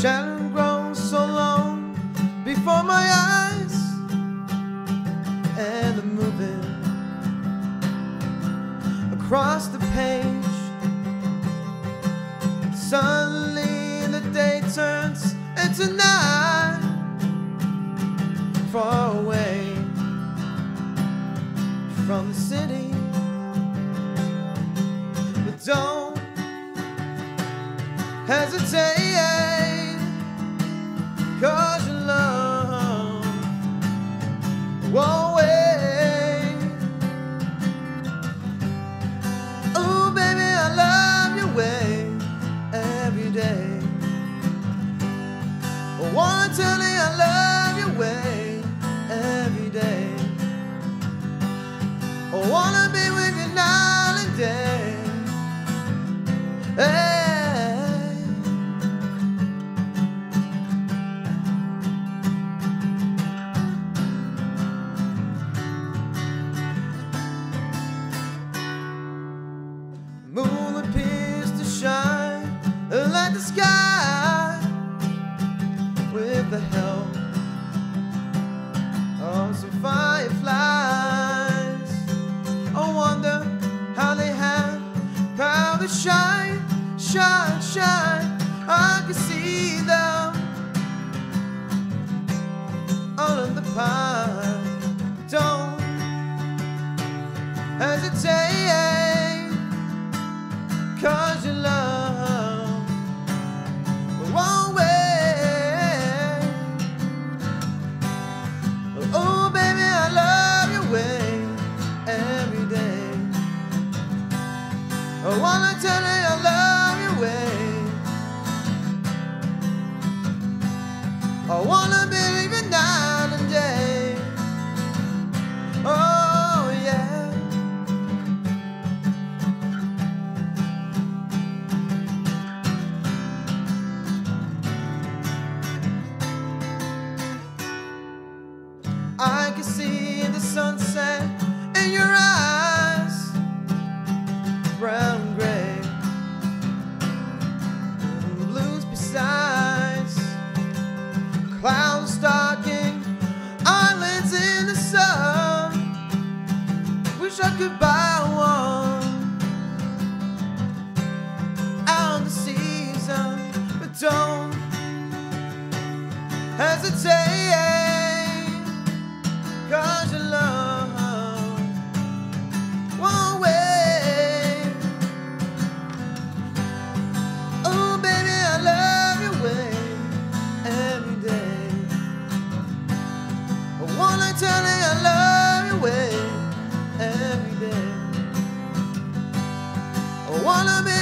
Shadow grows so long before my eyes, and I'm moving across the page. Suddenly the day turns into night, far away from the city. But don't hesitate, the sky with the help of some fireflies. I wonder how they have power to shine, shine, shine. I can see them on the pine. Don't hesitate, I wanna tell you I love your way. I wanna believe it night and day. Oh, yeah. I can see the sunset buy one the season, but don't hesitate. wanna be